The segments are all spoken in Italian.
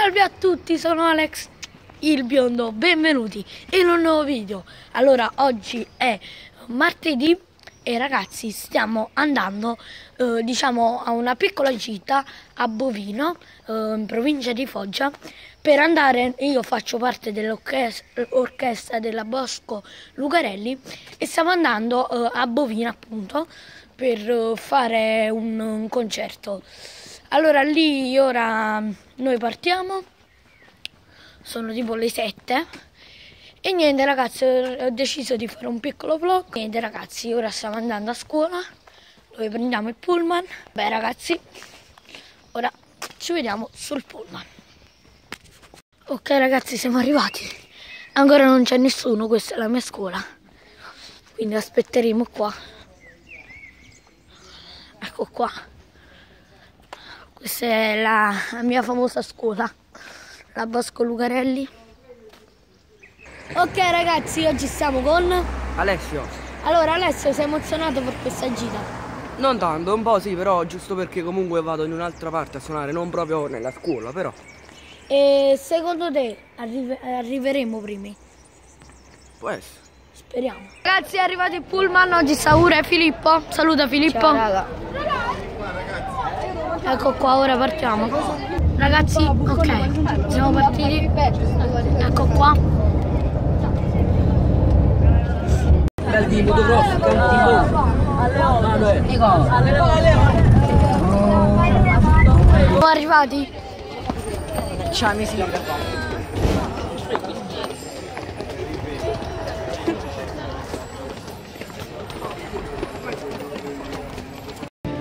Salve a tutti, sono Alex il biondo, benvenuti in un nuovo video. Allora, oggi è martedì e ragazzi stiamo andando, eh, diciamo, a una piccola gita a Bovino, eh, in provincia di Foggia, per andare, io faccio parte dell'orchestra della Bosco Lucarelli e stiamo andando eh, a Bovino appunto per eh, fare un, un concerto. Allora lì ora noi partiamo, sono tipo le 7 e niente ragazzi ho deciso di fare un piccolo vlog. Niente ragazzi ora stiamo andando a scuola dove prendiamo il pullman. Beh ragazzi ora ci vediamo sul pullman. Ok ragazzi siamo arrivati, ancora non c'è nessuno, questa è la mia scuola, quindi aspetteremo qua. Ecco qua. Questa è la, la mia famosa scuola, la Bosco Lucarelli. Ok ragazzi, oggi siamo con... Alessio, Allora Alessio, sei emozionato per questa gita? non tanto, un po' sì, però giusto perché comunque vado in un'altra parte a suonare, non proprio nella scuola, però. E secondo te arrive- arriveremo primi? Può essere. Speriamo. Ragazzi è arrivato il pullman, oggi sta pure Filippo. Saluta Filippo. Ecco qua, ora partiamo. Ragazzi, ok, siamo partiti. Ecco qua. Dal tipo grosso, Siamo arrivati. Ciao, mi si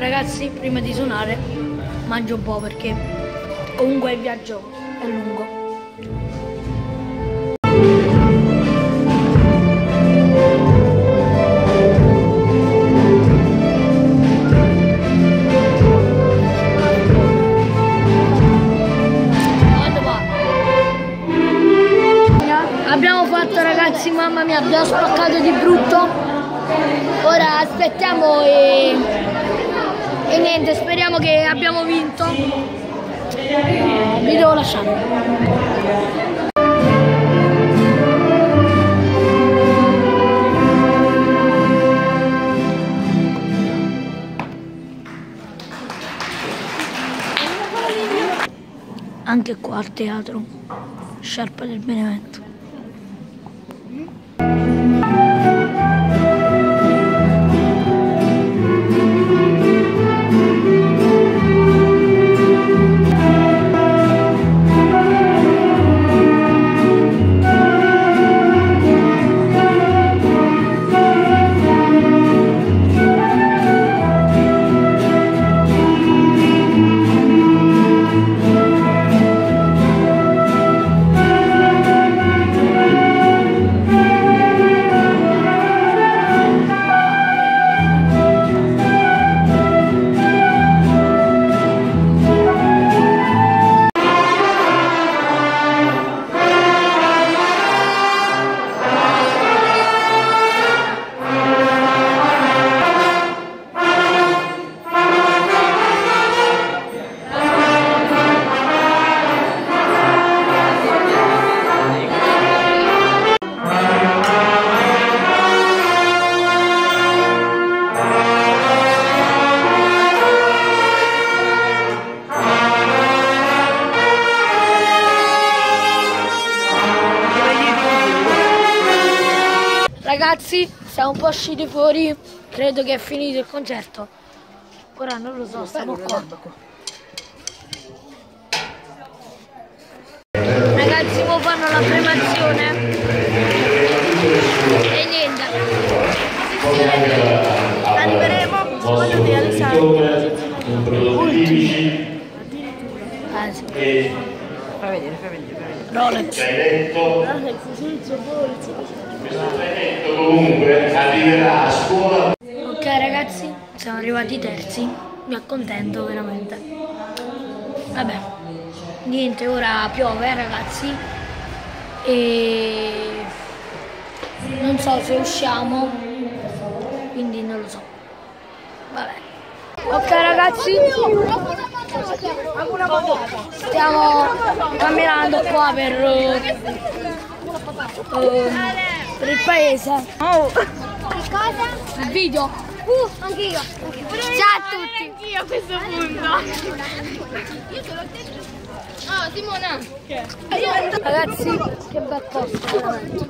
Ragazzi, prima di suonare, mangio un po' perché comunque il viaggio è lungo. Abbiamo fatto ragazzi, mamma mia, abbiamo spaccato di brutto. Ora aspettiamo e, e niente, speriamo che abbiamo vinto. Eh, vi devo lasciare. Anche qua al teatro, sciarpa del Benevento. Ragazzi, siamo un po' usciti fuori, credo che è finito il concerto. Ora non lo so, stiamo qua. Ragazzi, ora fanno la premazione. E niente. Arriveremo, secondo te Alessandro? prodotti Ah, sì. e Fai vedere, fai vedere, fai vedere. Rolex. detto questo traghetto comunque arriverà a scuola Ok ragazzi, siamo arrivati terzi, mi accontento veramente. Vabbè, niente, ora piove ragazzi e non so se usciamo, quindi non lo so. Vabbè. Ok ragazzi, Stiamo camminando qua per, eh, per il paese. Oh. Cosa? Il video. Uh, anche io. Ciao a tutti. Anch'io a questo punto. Io te l'ho detto. Oh, Simona. Ragazzi, che bel posto veramente.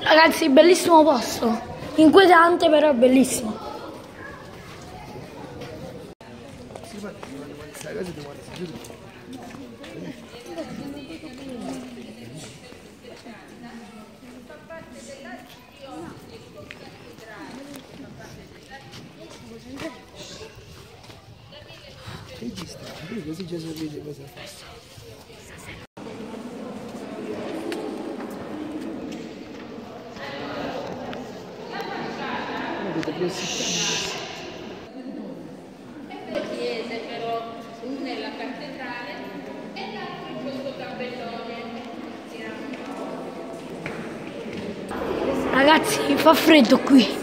Ragazzi, bellissimo posto. Inquietante, però bellissimo. Così già sapete cosa fa. Preso chiese, però una è la cattedrale e l'altra in questo tabellone. Ragazzi, fa freddo qui.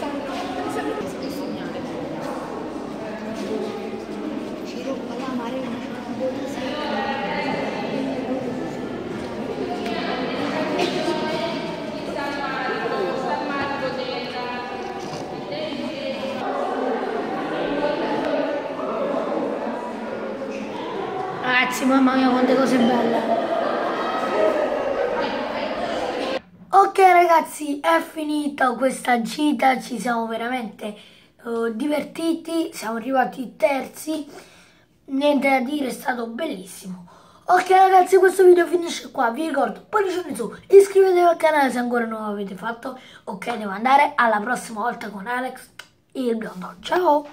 Ragazzi, mamma mia, quante cose belle. Ok ragazzi, è finita questa gita, ci siamo veramente eh, divertiti, siamo arrivati terzi, niente da dire, è stato bellissimo. Ok ragazzi, questo video finisce qua, vi ricordo, pollice in su, iscrivetevi al canale se ancora non l'avete fatto. Ok, devo andare, alla prossima volta con Alex, il biondo. Ciao!